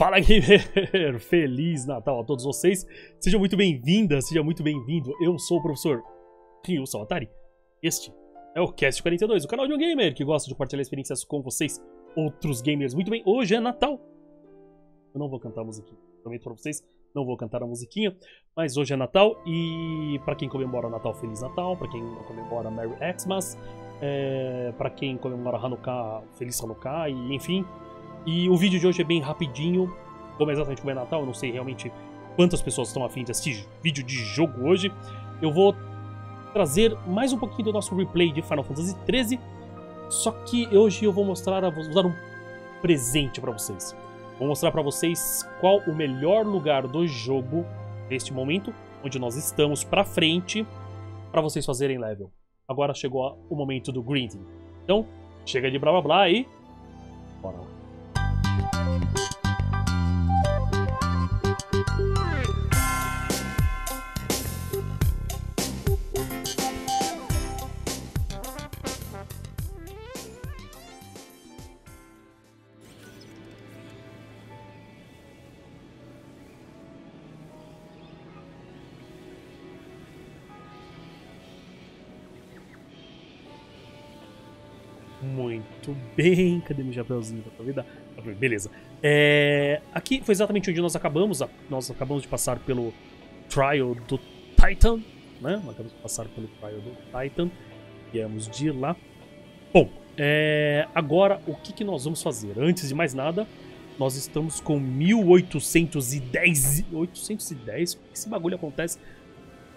Fala gamer! Feliz Natal a todos vocês. Sejam muito bem-vindas, seja muito bem-vindo. Eu sou o professor Ryu Sawatari. Este é o Cast 42, o canal de um gamer que gosta de compartilhar experiências com vocês, outros gamers. Muito bem, hoje é Natal. Eu não vou cantar a musiquinha, prometo pra vocês, não vou cantar a musiquinha, mas hoje é Natal e para quem comemora Natal, Feliz Natal, para quem não comemora Merry Xmas, é, para quem comemora Hanukkah, Feliz Hanukkah e enfim, e o vídeo de hoje é bem rapidinho, como exatamente como é Natal, eu não sei realmente quantas pessoas estão afim de assistir vídeo de jogo hoje. Eu vou trazer mais um pouquinho do nosso replay de Final Fantasy XIII, só que hoje eu vou mostrar, vou dar um presente para vocês. Vou mostrar para vocês qual o melhor lugar do jogo neste momento, onde nós estamos para frente, para vocês fazerem level. Agora chegou o momento do grinding. Então, chega de blá blá blá e bora lá. Muito bem. Cadê meu chapéuzinho pra convidar? Beleza. É... Aqui foi exatamente onde nós acabamos. Nós acabamos de passar pelo Trial do Titan. Né? Nós acabamos de passar pelo Trial do Titan. Viemos de lá. Bom, é... agora o que, que nós vamos fazer? Antes de mais nada, nós estamos com 1810. 810? Como que esse bagulho acontece?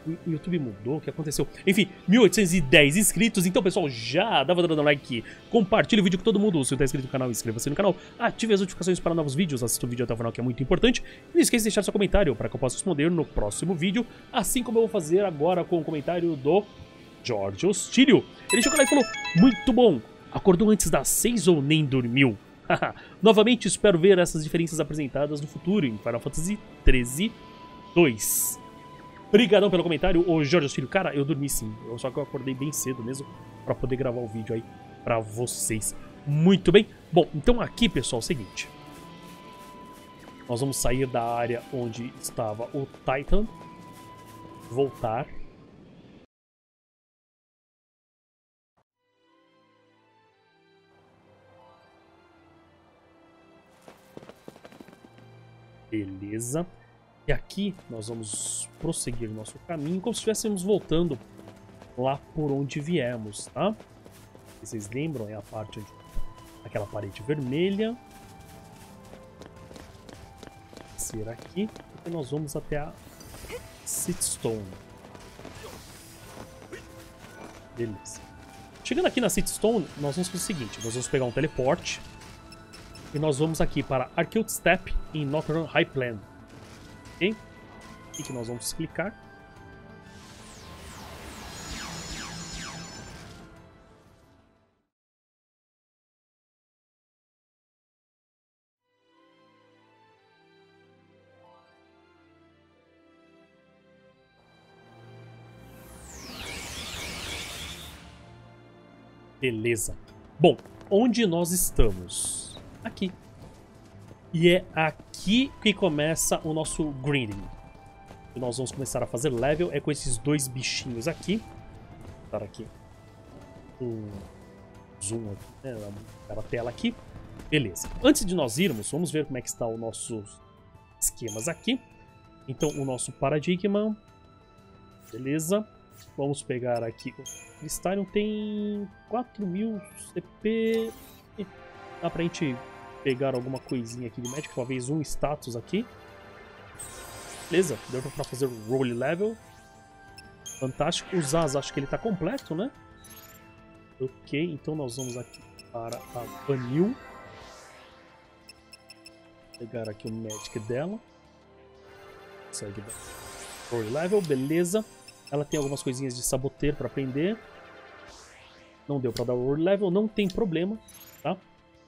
O YouTube mudou, o que aconteceu? Enfim, 1810 inscritos, então pessoal, já dá dando like, compartilhe o vídeo com todo mundo, se não está inscrito no canal, inscreva-se no canal, ative as notificações para novos vídeos, assista o vídeo até o final que é muito importante, e não esqueça de deixar seu comentário para que eu possa responder no próximo vídeo, assim como eu vou fazer agora com o comentário do George Hostilio. Ele chegou lá e falou, muito bom, acordou antes das 6 ou nem dormiu? Novamente espero ver essas diferenças apresentadas no futuro em Final Fantasy 13 2. Obrigadão pelo comentário. Ô, Jorge Filho, cara, eu dormi sim. Só que eu acordei bem cedo mesmo pra poder gravar o vídeo aí pra vocês. Muito bem. Bom, então aqui, pessoal, é o seguinte. Nós vamos sair da área onde estava o Titan. Voltar. Beleza. E aqui nós vamos prosseguir nosso caminho como se estivéssemos voltando lá por onde viemos, tá? Vocês lembram? É a parte onde aquela parede vermelha. Ser aqui e nós vamos até a Sitstone. Beleza. Chegando aqui na Sitstone, nós vamos fazer o seguinte: nós vamos pegar um teleporte e nós vamos aqui para Arcade Step em Northern Highland. Ok? Aqui que nós vamos clicar. Beleza. Bom, onde nós estamos? Aqui. E é aqui que começa o nosso grinding. E nós vamos começar a fazer level é com esses dois bichinhos aqui. Vou dar aqui um zoom aqui, né, na tela aqui. Beleza. Antes de nós irmos, vamos ver como é que está os nossos esquemas aqui. Então, o nosso paradigma. Beleza. Vamos pegar aqui o Crystallium. Tem 4000 CP. Dá pra gente pegar alguma coisinha aqui de médico, talvez um status aqui. Beleza, deu pra fazer o roll level. Fantástico. O Zaz, acho que ele tá completo, né? Ok, então nós vamos aqui para a Vanil. Pegar aqui o Magic dela. Segue dar roll level, beleza. Ela tem algumas coisinhas de saboteiro para aprender. Não deu para dar roll level, não tem problema, tá?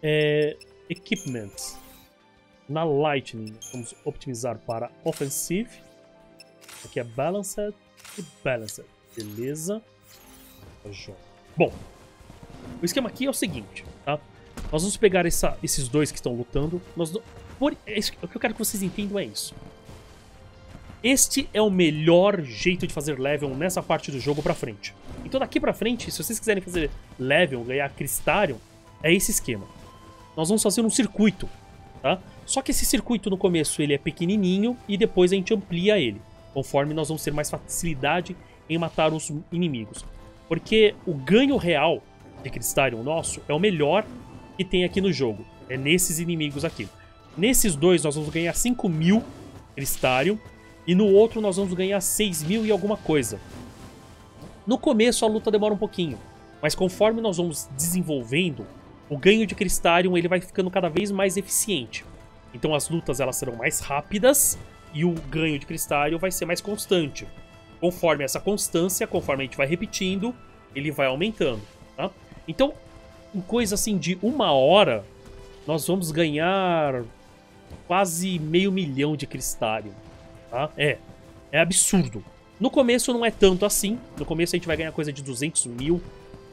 É, Equipment. Na Lightning, vamos optimizar para Offensive. Aqui é Balanced e Balanced. Beleza. Bom, o esquema aqui é o seguinte, tá? Nós vamos pegar essa, esses dois que estão lutando. Nós, Por, é o que eu quero que vocês entendam é isso. Este é o melhor jeito de fazer level nessa parte do jogo pra frente. Então daqui pra frente, se vocês quiserem fazer level, ganhar Crystarium, é esse esquema. Nós vamos fazer um circuito, tá? Só que esse circuito no começo ele é pequenininho e depois a gente amplia ele, conforme nós vamos ter mais facilidade em matar os inimigos. Porque o ganho real de Crystarium nosso é o melhor que tem aqui no jogo. É nesses inimigos aqui. Nesses dois nós vamos ganhar 5 mil Crystarium e no outro nós vamos ganhar 6 mil e alguma coisa. No começo a luta demora um pouquinho, mas conforme nós vamos desenvolvendo, o ganho de Crystarium ele vai ficando cada vez mais eficiente. Então as lutas elas serão mais rápidas e o ganho de Crystarium vai ser mais constante. Conforme essa constância, conforme a gente vai repetindo, ele vai aumentando. Tá? Então, em coisa assim de uma hora, nós vamos ganhar quase meio milhão de Crystarium. Tá? É, é absurdo. No começo não é tanto assim. No começo a gente vai ganhar coisa de 200 mil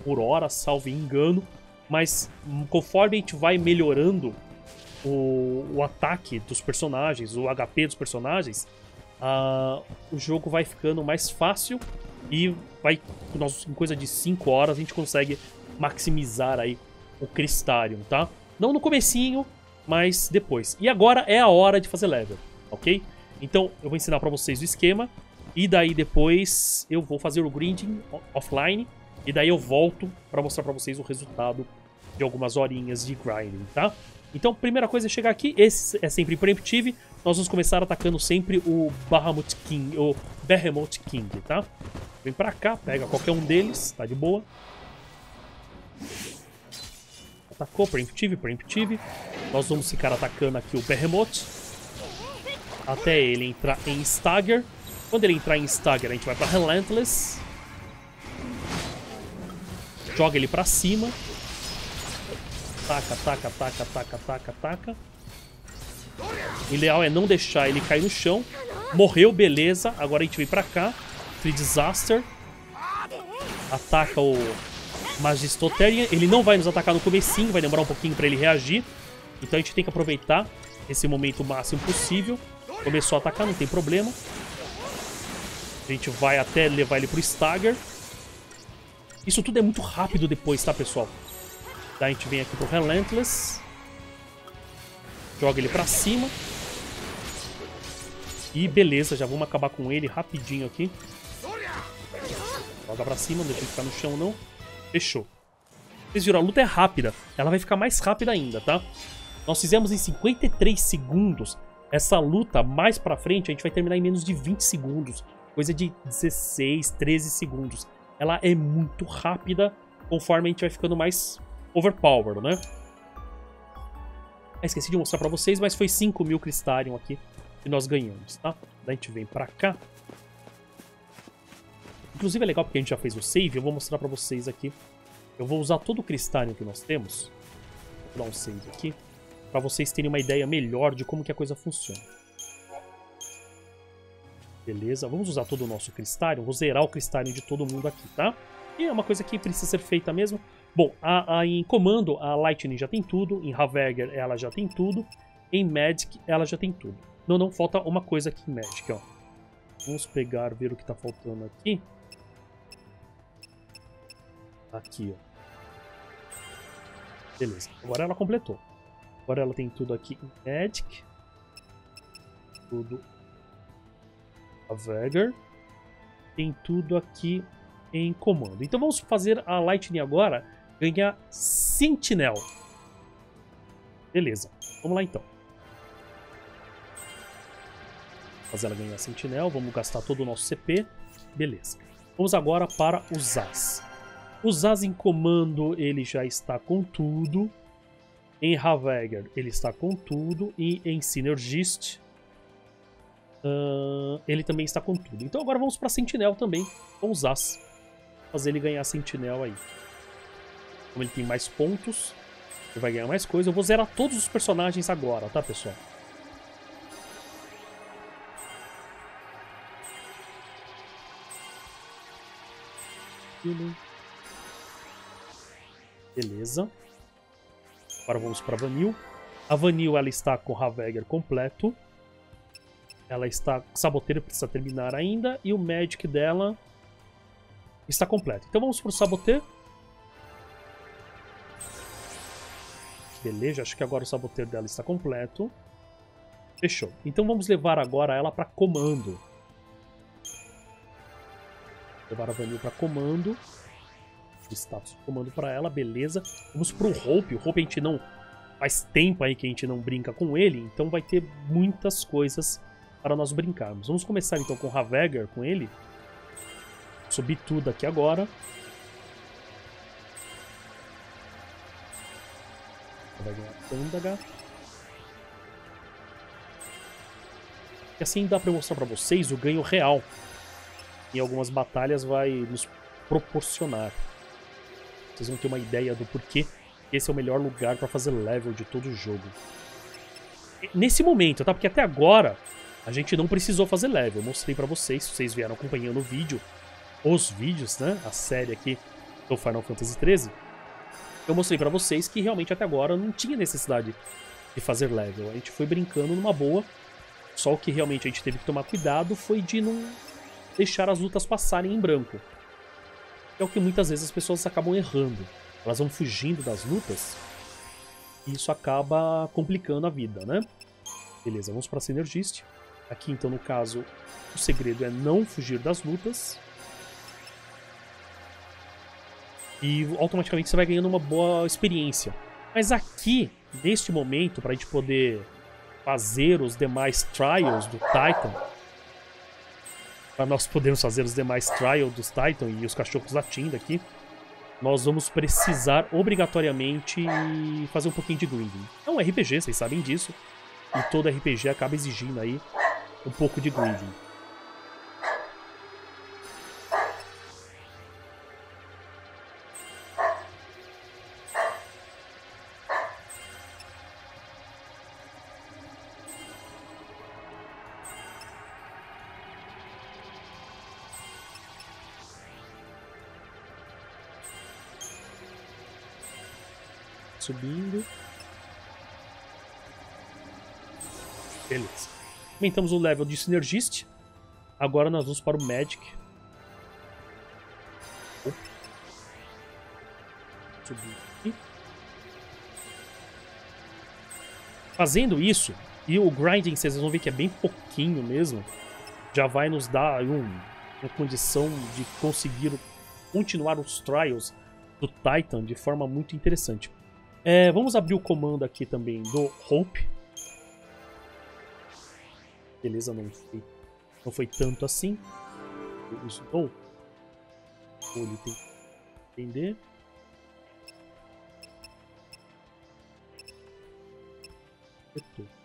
por hora, salvo engano. Mas conforme a gente vai melhorando o, o ataque dos personagens, o HP dos personagens, uh, o jogo vai ficando mais fácil e vai, nós, em coisa de 5 horas, a gente consegue maximizar aí o Crystarium, tá? Não no comecinho, mas depois. E agora é a hora de fazer level, ok? Então eu vou ensinar para vocês o esquema e daí depois eu vou fazer o grinding offline e daí eu volto para mostrar para vocês o resultado de algumas horinhas de grinding, tá? Então, primeira coisa é chegar aqui, esse é sempre preemptive. Nós vamos começar atacando sempre o Bahamut King, o Behemoth King, tá? Vem pra cá, pega qualquer um deles, tá de boa. Atacou, preemptive, preemptive. Nós vamos ficar atacando aqui o Behemoth. Até ele entrar em Stagger. Quando ele entrar em Stagger, a gente vai pra Relentless. Joga ele pra cima. Taca, taca, taca, taca, taca, taca. O ideal é não deixar ele cair no chão. Morreu, beleza. Agora a gente vem pra cá. Free Disaster. Ataca o Magistoterian. Ele não vai nos atacar no comecinho, vai demorar um pouquinho pra ele reagir. Então a gente tem que aproveitar esse momento máximo possível. Começou a atacar, não tem problema. A gente vai até levar ele pro Stagger. Isso tudo é muito rápido depois, tá, pessoal? Daí a gente vem aqui pro Relentless. Joga ele pra cima. E beleza, já vamos acabar com ele rapidinho aqui. Joga pra cima, não deixa ele ficar no chão não. Fechou. Vocês viram, a luta é rápida. Ela vai ficar mais rápida ainda, tá? Nós fizemos em 53 segundos. Essa luta, mais pra frente, a gente vai terminar em menos de 20 segundos. Coisa de 16, 13 segundos. Ela é muito rápida conforme a gente vai ficando mais overpower, né? Ah, esqueci de mostrar pra vocês, mas foi 5 mil Crystarium aqui que nós ganhamos, tá? Daí a gente vem pra cá. Inclusive é legal porque a gente já fez o save, eu vou mostrar pra vocês aqui. Eu vou usar todo o Crystarium que nós temos. Vou dar um save aqui. Pra vocês terem uma ideia melhor de como que a coisa funciona. Beleza, vamos usar todo o nosso Crystarium. Vou zerar o Crystarium de todo mundo aqui, tá? E é uma coisa que precisa ser feita mesmo. Bom, a, a, em comando a Lightning já tem tudo, em Haveger ela já tem tudo, em Magic ela já tem tudo. Não, não, falta uma coisa aqui em Magic, ó. Vamos pegar, ver o que tá faltando aqui. Aqui, ó. Beleza, agora ela completou. Agora ela tem tudo aqui em Magic. Tudo Haveger. Tem tudo aqui em comando. Então vamos fazer a Lightning agora ganhar Sentinel. Beleza, vamos lá então. Fazer ela ganhar Sentinel, vamos gastar todo o nosso CP. Beleza. Vamos agora para o Zaz. O Zaz em comando, ele já está com tudo. Em Haveger, ele está com tudo. E em Synergist, uh, ele também está com tudo. Então agora vamos para Sentinel também, com o Zaz. Fazer ele ganhar Sentinel aí. Como ele tem mais pontos, ele vai ganhar mais coisa. Eu vou zerar todos os personagens agora, tá, pessoal? Beleza. Agora vamos para Vanil. A Vanille ela está com o Ravegger completo. Ela está. Saboteiro precisa terminar ainda. E o Magic dela está completo. Então vamos pro Saboteiro. Beleza, acho que agora o Saboteiro dela está completo. Fechou. Então vamos levar agora ela para comando. Levar a Vanille para comando. Status comando para ela, beleza. Vamos pro Hope. O Hope a gente não faz tempo aí que a gente não brinca com ele, então vai ter muitas coisas para nós brincarmos. Vamos começar então com o Ravegger, com ele. Subir tudo aqui agora. E assim dá para mostrar para vocês o ganho real. Em algumas batalhas vai nos proporcionar. Vocês vão ter uma ideia do porquê esse é o melhor lugar para fazer level de todo o jogo. Nesse momento, tá? Porque até agora a gente não precisou fazer level. Eu mostrei para vocês, se vocês vieram acompanhando o vídeo, os vídeos, né? A série aqui do Final Fantasy XIII. Eu mostrei para vocês que realmente até agora não tinha necessidade de fazer level. A gente foi brincando numa boa. Só o que realmente a gente teve que tomar cuidado foi de não deixar as lutas passarem em branco. É o que muitas vezes as pessoas acabam errando elas vão fugindo das lutas. E isso acaba complicando a vida, né? Beleza, vamos para Synergist. Aqui, então, no caso, o segredo é não fugir das lutas. E automaticamente você vai ganhando uma boa experiência. Mas aqui, neste momento, para a gente poder fazer os demais trials do Titan, para nós podermos fazer os demais trials dos Titan e os cachorros latindo aqui, nós vamos precisar obrigatoriamente fazer um pouquinho de grinding. É um RPG, vocês sabem disso. E todo RPG acaba exigindo aí um pouco de grinding. Subindo. Beleza. Aumentamos o level de Synergist. Agora nós vamos para o Magic. Subir aqui. Fazendo isso, e o grinding, vocês vão ver que é bem pouquinho mesmo, já vai nos dar um, uma condição de conseguir continuar os trials do Titan de forma muito interessante. É, vamos abrir o comando aqui também do Hope. Beleza, não foi, não foi tanto assim. Usou. Ele tem que entender. Apertou.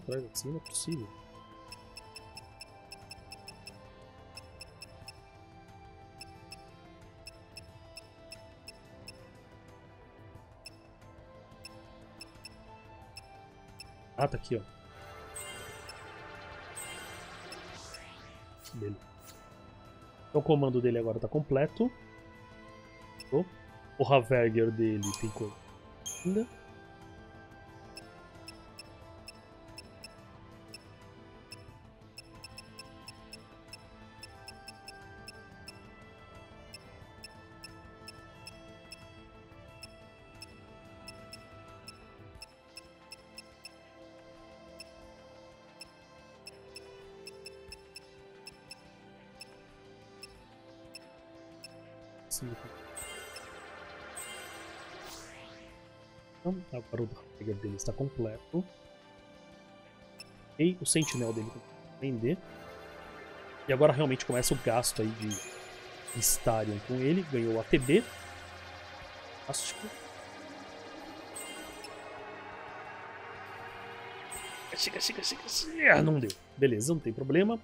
Atrás assim, não é possível. Ah, tá aqui, ó. Beleza. Então o comando dele agora tá completo. O Haverger dele tem coisa ainda. Agora o Tiger dele está completo. E o Sentinel dele vender. E agora realmente começa o gasto aí de Starion com ele. Ganhou o ATB. Fantástico. Chega, chega, chega, chega. Não deu. Beleza, não tem problema.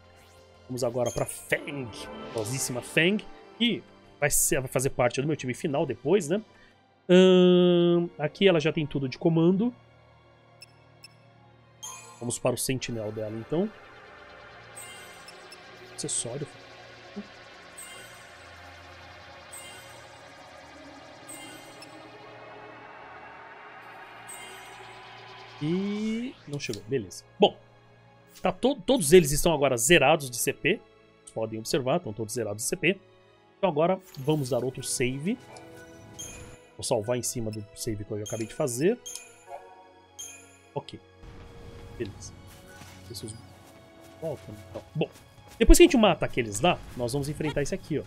Vamos agora pra Fang, famosíssima Fang, que vai, ser, vai fazer parte do meu time final depois, né? Hum, aqui ela já tem tudo de comando. Vamos para o sentinel dela, então. Acessório. E não chegou, beleza. Bom, tá to todos eles estão agora zerados de CP. Podem observar, estão todos zerados de CP. Então agora vamos dar outro save. Vou salvar em cima do save que eu acabei de fazer. Ok. Beleza. Esses voltam. Então, bom, depois que a gente mata aqueles lá, nós vamos enfrentar esse aqui, ó.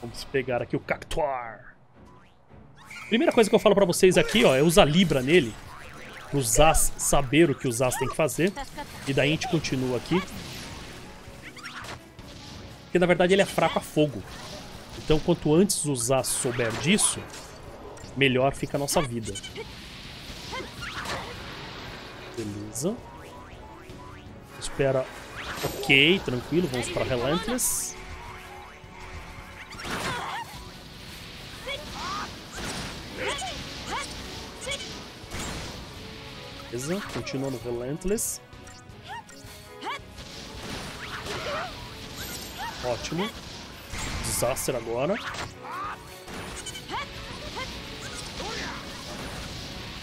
Vamos pegar aqui o Cactuar. Primeira coisa que eu falo pra vocês aqui, ó, é usar Libra nele. Zaz saber o que o Zaz tem que fazer. E daí a gente continua aqui. Porque na verdade ele é fraco a fogo. Então quanto antes o souber disso, melhor fica a nossa vida. Beleza. Espera. Ok, tranquilo. Vamos para Relentless. Beleza, continua no Relentless. Ótimo. Disaster agora.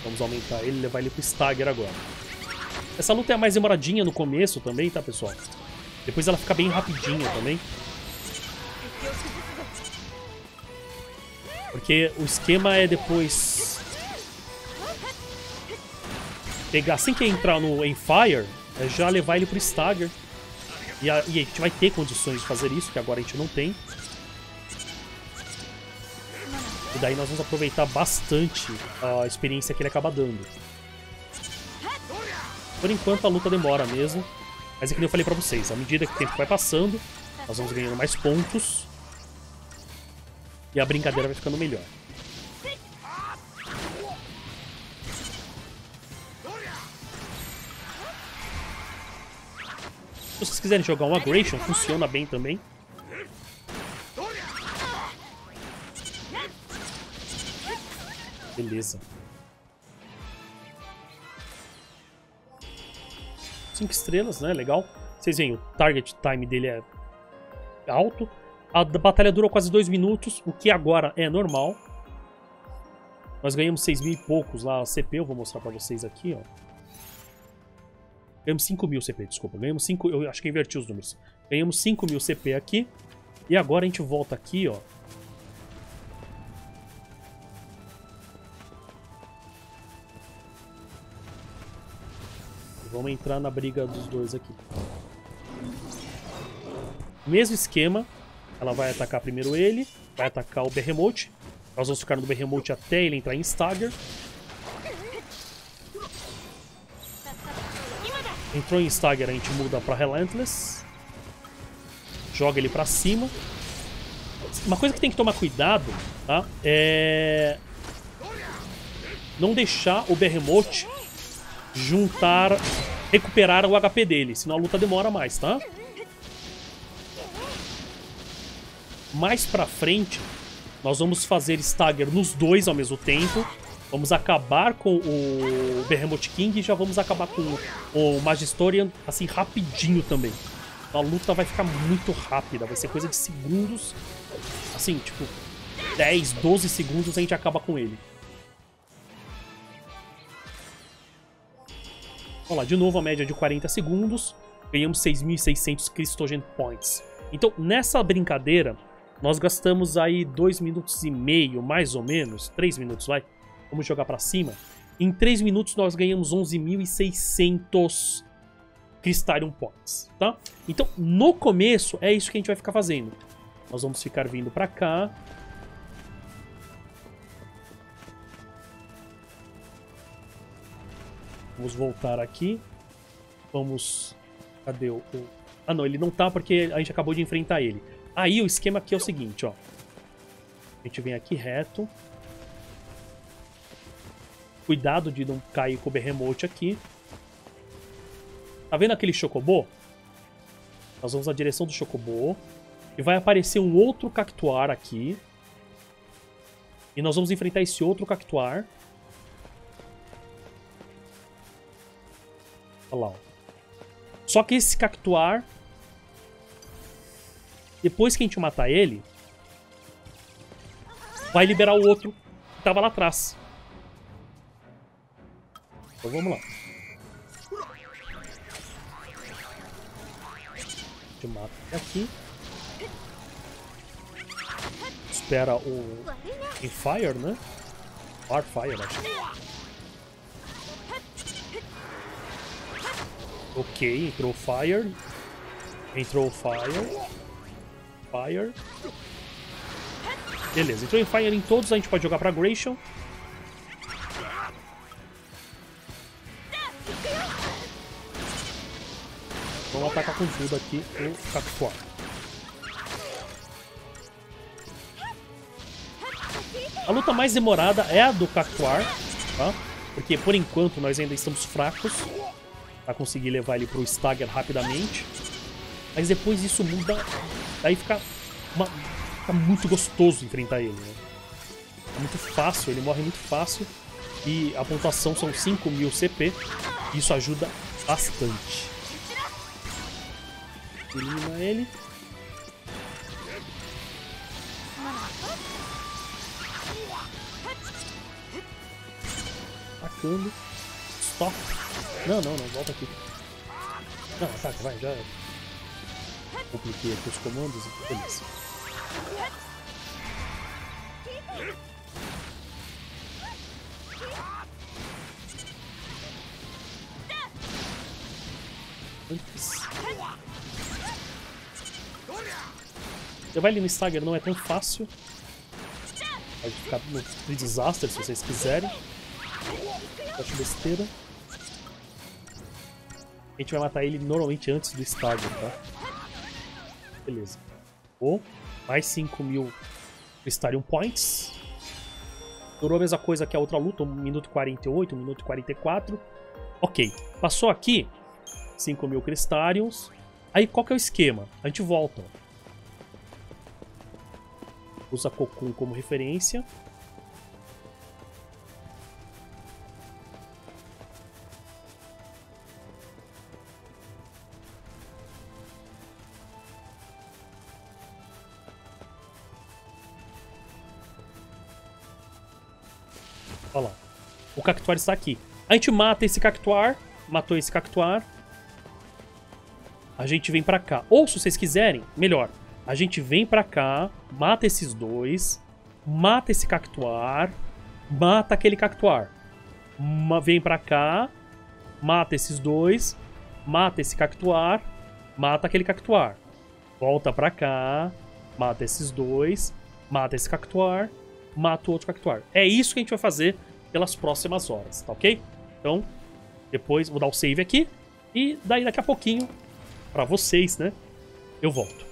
Vamos aumentar ele e levar ele pro Stagger agora. Essa luta é mais demoradinha no começo também, tá, pessoal? Depois ela fica bem rapidinha também. Porque o esquema é depois pegar, assim que entrar no Enfire, é já levar ele pro Stagger. E a, e a gente vai ter condições de fazer isso, que agora a gente não tem. E daí nós vamos aproveitar bastante a experiência que ele acaba dando. Por enquanto a luta demora mesmo. Mas é que eu falei pra vocês, à medida que o tempo vai passando, nós vamos ganhando mais pontos. E a brincadeira vai ficando melhor. Vocês quiserem jogar um Aggression, funciona bem também. Beleza. Cinco estrelas, né? Legal. Vocês veem, o target time dele é alto. A batalha durou quase dois minutos, o que agora é normal. Nós ganhamos 6 mil e poucos lá, CP, eu vou mostrar pra vocês aqui, ó. Ganhamos 5 mil CP, desculpa. Ganhamos 5. Eu acho que inverti os números. Ganhamos 5 mil CP aqui. E agora a gente volta aqui, ó. Vamos entrar na briga dos dois aqui. Mesmo esquema. Ela vai atacar primeiro ele. Vai atacar o Behemoth. Nós vamos ficar no Behemoth até ele entrar em Stagger. Entrou em Stagger, a gente muda pra Relentless. Joga ele pra cima. Uma coisa que tem que tomar cuidado, tá? É... Não deixar o Behemoth juntar... Recuperar o HP dele, senão a luta demora mais, tá? Mais pra frente, nós vamos fazer Stagger nos dois ao mesmo tempo Vamos acabar com o Behemoth King e já vamos acabar com o Magistorian, assim, rapidinho também. A luta vai ficar muito rápida, vai ser coisa de segundos. Assim, tipo, 10, 12 segundos a gente acaba com ele. Vamos lá, de novo a média de 40 segundos. Ganhamos 6.600 Christogen Points. Então, nessa brincadeira, nós gastamos aí 2 minutos e meio, mais ou menos. 3 minutos, vai Vamos jogar pra cima. Em 3 minutos nós ganhamos 11.600 Crystarium Points, tá? Então, no começo, é isso que a gente vai ficar fazendo. Nós vamos ficar vindo pra cá. Vamos voltar aqui. Vamos... Cadê o... Ah, não, ele não tá porque a gente acabou de enfrentar ele. Aí o esquema aqui é o seguinte, ó. A gente vem aqui reto. Cuidado de não cair com o Behemoth aqui. Tá vendo aquele Chocobô? Nós vamos na direção do Chocobô. E vai aparecer um outro Cactuar aqui. E nós vamos enfrentar esse outro Cactuar. Olha lá, ó. Só que esse Cactuar... Depois que a gente matar ele... Vai liberar o outro que tava lá atrás. Então vamos lá. Gente mata aqui. Espera o... Fire, né? Fire, acho. Ok, entrou Fire. Entrou Fire. Fire. Beleza, entrou em Fire em todos, a gente pode jogar pra Gratian. Vamos atacar com tudo aqui o Cactuar. A luta mais demorada é a do Cactuar, tá? Porque por enquanto nós ainda estamos fracos para conseguir levar ele pro Stagger rapidamente. Mas depois isso muda, daí fica, uma, fica muito gostoso enfrentar ele. Né? É muito fácil, ele morre muito fácil. E a pontuação são 5000 CP. Isso ajuda bastante. Elimina ele. Atacando. Stop. Não, não, não, volta aqui. Não, ataca, vai, já. Compliquei aqui os comandos beleza. Antes. Levar ele no Stagger não é tão fácil. Pode ficar no Disaster se vocês quiserem. Acho besteira. A gente vai matar ele normalmente antes do estádio, tá? Beleza. Oh, mais 5 mil Stadium Points. Durou a mesma coisa que a outra luta, 1 minuto 48, 1 minuto 44. Ok, passou aqui 5 mil Cristariums. Aí qual que é o esquema? A gente volta. Usa Cocoon como referência. Olha lá. O Cactuar está aqui. A gente mata esse Cactuar. Matou esse Cactuar. A gente vem pra cá. Ou, se vocês quiserem, melhor. A gente vem pra cá, mata esses dois, mata esse Cactuar, mata aquele Cactuar. Vem pra cá, mata esses dois, mata esse Cactuar, mata aquele Cactuar. Volta pra cá, mata esses dois, mata esse Cactuar, mata o outro Cactuar. É isso que a gente vai fazer pelas próximas horas, tá ok? Então, depois vou dar o save aqui. E daí daqui a pouquinho, pra vocês, né? Eu volto.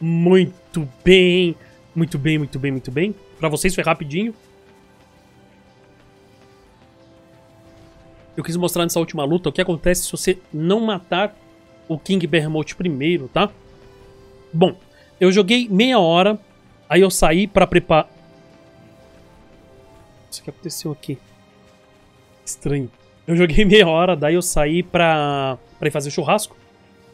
Muito bem, muito bem, muito bem, muito bem. Pra vocês foi rapidinho. Eu quis mostrar nessa última luta o que acontece se você não matar o King Behemoth primeiro, tá? Bom, eu joguei meia hora, aí eu saí pra preparar... O que aconteceu aqui? Estranho. Eu joguei meia hora, daí eu saí pra, pra ir fazer churrasco.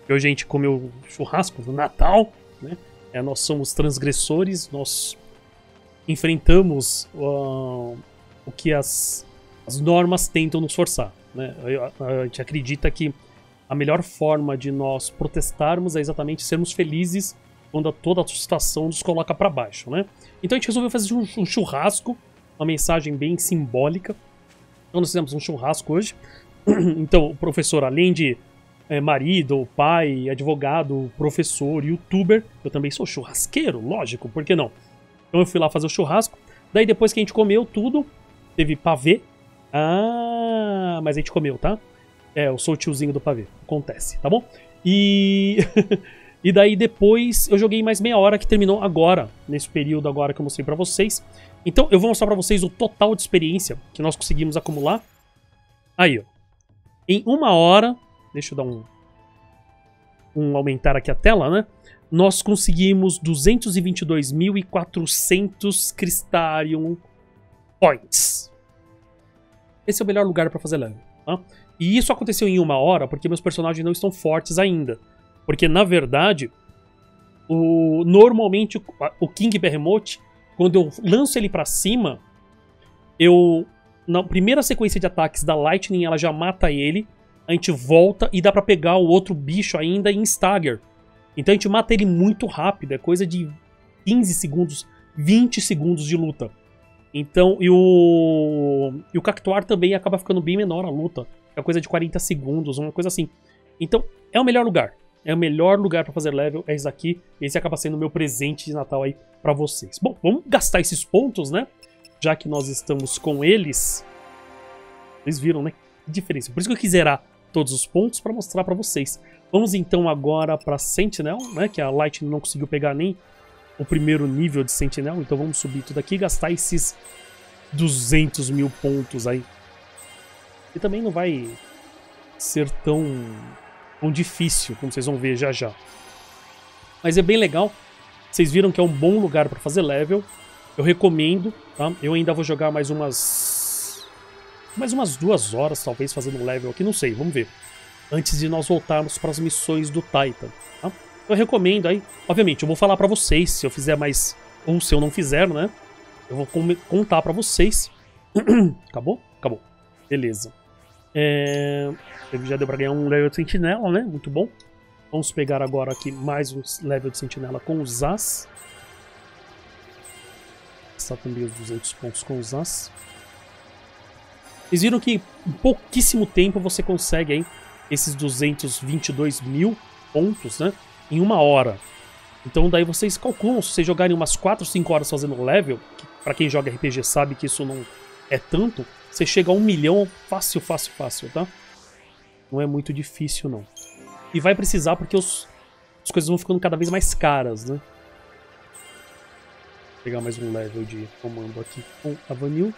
A gente comeu churrasco no Natal, né? É, nós somos transgressores, nós enfrentamos uh, o que as, as normas tentam nos forçar. Né? A, a, a gente acredita que a melhor forma de nós protestarmos é exatamente sermos felizes quando toda a situação nos coloca para baixo, né? Então a gente resolveu fazer um, churrasco, uma mensagem bem simbólica. Então nós fizemos um churrasco hoje. então o professor, além de é, marido, pai, advogado, professor, youtuber, eu também sou churrasqueiro, lógico, por que não? Então eu fui lá fazer o churrasco. Daí depois que a gente comeu tudo, teve pavê. Ah, mas a gente comeu, tá? É, eu sou o tiozinho do pavê. Acontece, tá bom? E. e daí depois eu joguei mais meia hora que terminou agora, nesse período agora que eu mostrei pra vocês. Então eu vou mostrar pra vocês o total de experiência que nós conseguimos acumular. Aí, ó. Em uma hora. Deixa eu dar um. Um aumentar aqui a tela, né? Nós conseguimos 222.400 Crystarium Points. Esse é o melhor lugar para fazer level. Tá? E isso aconteceu em uma hora porque meus personagens não estão fortes ainda. Porque, na verdade, o, normalmente o King Behemoth, quando eu lanço ele para cima, eu na primeira sequência de ataques da Lightning, ela já mata ele, a gente volta e dá para pegar o outro bicho ainda em stagger. Então a gente mata ele muito rápido, é coisa de 15 segundos, 20 segundos de luta. Então, e o e o Cactuar também acaba ficando bem menor a luta é coisa de 40 segundos, uma coisa assim. Então, é o melhor lugar. É o melhor lugar para fazer level, é isso aqui. Esse acaba sendo o meu presente de Natal aí para vocês. Bom, vamos gastar esses pontos, né? Já que nós estamos com eles. Vocês viram, né? Que diferença. Por isso que eu quis zerar todos os pontos para mostrar para vocês. Vamos então agora para Sentinel, né? Que a Lightning não conseguiu pegar nem o primeiro nível de Sentinel. Então vamos subir tudo aqui e gastar esses 200 mil pontos aí e também não vai ser tão, tão difícil, como vocês vão ver já já. Mas é bem legal. Vocês viram que é um bom lugar para fazer level. Eu recomendo, tá? Eu ainda vou jogar mais umas... Mais umas duas horas, talvez, fazendo level aqui. Não sei, vamos ver. Antes de nós voltarmos para as missões do Titan, tá? Eu recomendo aí. Obviamente, eu vou falar para vocês se eu fizer mais... Ou se eu não fizer, né? Eu vou contar para vocês. Acabou? Acabou. Beleza. É... Já deu pra ganhar um level de sentinela, né? Muito bom. Vamos pegar agora aqui mais um level de sentinela com os As. Está também os 200 pontos com os As. Vocês viram que em pouquíssimo tempo você consegue hein, esses 222 mil pontos, né? Em uma hora. Então daí vocês calculam, se vocês jogarem umas 4, 5 horas fazendo level, que pra quem joga RPG sabe que isso não é tanto, você chega a um milhão fácil, fácil, fácil, tá? Não é muito difícil, não. E vai precisar porque os, as coisas vão ficando cada vez mais caras, né? Vou pegar mais um level de comando aqui com a Vanille.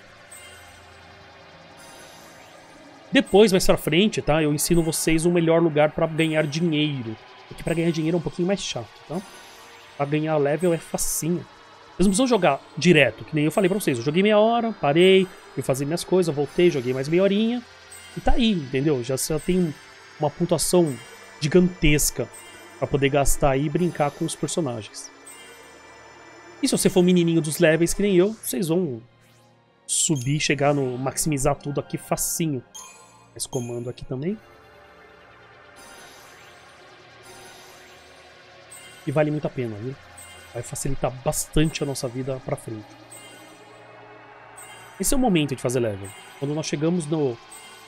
Depois, mais pra frente, tá? Eu ensino vocês o melhor lugar para ganhar dinheiro. Porque pra ganhar dinheiro é um pouquinho mais chato, tá? Pra ganhar level é facinho. Vocês não precisam jogar direto, que nem eu falei pra vocês. Eu joguei meia hora, parei, fui fazer minhas coisas, voltei, joguei mais meia horinha. E tá aí, entendeu? Já, já tem uma pontuação gigantesca para poder gastar e brincar com os personagens. E se você for menininho dos levels que nem eu, vocês vão subir, chegar no maximizar tudo aqui facinho. Esse comando aqui também. E vale muito a pena, viu? Vai facilitar bastante a nossa vida pra frente. Esse é o momento de fazer level. Quando nós chegamos no,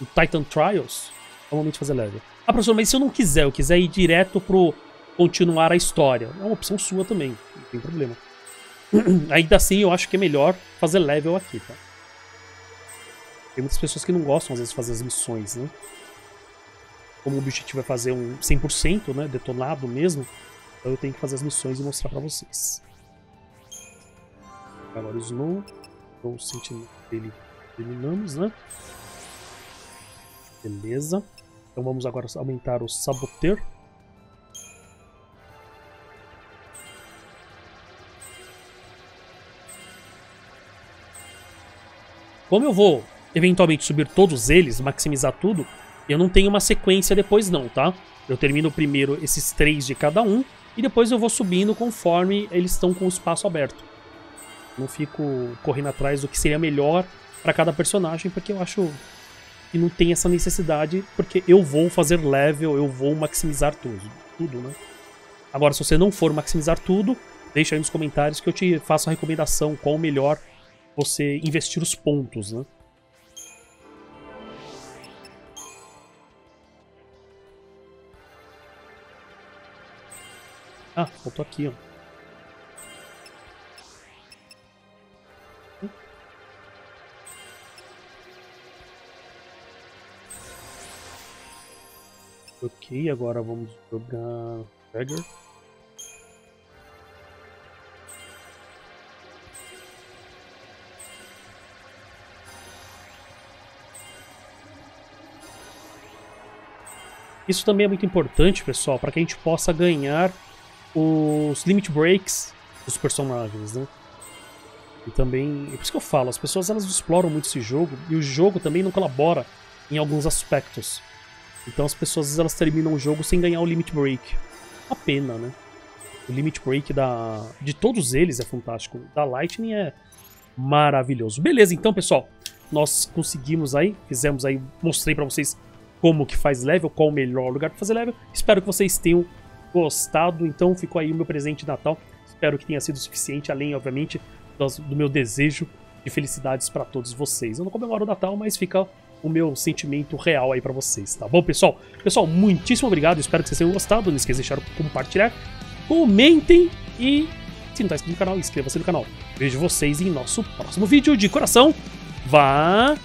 no Titan Trials, é o momento de fazer level. Ah, professor, mas se eu não quiser, eu quiser ir direto pro continuar a história, é uma opção sua também, não tem problema. Ainda assim, eu acho que é melhor fazer level aqui, tá? Tem muitas pessoas que não gostam, às vezes, de fazer as missões, né? Como o objetivo é fazer um 100%, né? Detonado mesmo, Então eu tenho que fazer as missões e mostrar pra vocês. Agora o Snow. O sentinela dele eliminamos, né? Beleza. Então vamos agora aumentar o Saboteur. Como eu vou eventualmente subir todos eles, maximizar tudo, eu não tenho uma sequência depois não, tá? Eu termino primeiro esses três de cada um e depois eu vou subindo conforme eles estão com o espaço aberto. Não fico correndo atrás do que seria melhor para cada personagem, porque eu acho que não tem essa necessidade, porque eu vou fazer level, eu vou maximizar tudo, tudo, né? Agora, se você não for maximizar tudo, deixa aí nos comentários que eu te faço a recomendação qual o melhor você investir os pontos, né? Ah, faltou aqui, ó. Ok, agora vamos jogar Dagger. Isso também é muito importante, pessoal, para que a gente possa ganhar os limit breaks dos personagens, né? E também, é por isso que eu falo, as pessoas elas exploram muito esse jogo e o jogo também não colabora em alguns aspectos. Então as pessoas elas terminam o jogo sem ganhar o limit break. Uma pena, né? O limit break da de todos eles é fantástico. Da Lightning é maravilhoso. Beleza, então, pessoal, nós conseguimos aí, fizemos aí, mostrei para vocês como que faz level, qual o melhor lugar para fazer level. Espero que vocês tenham gostado. Então ficou aí o meu presente de Natal. Espero que tenha sido suficiente, além, obviamente, do meu desejo de felicidades para todos vocês. Eu não comemoro o Natal, mas fica o meu sentimento real aí para vocês, tá bom, pessoal? Pessoal, muitíssimo obrigado. Espero que vocês tenham gostado. Não esqueça de deixar compartilhar, comentem e se não está inscrito no canal, inscreva-se no canal. Vejo vocês em nosso próximo vídeo de coração. Valeu!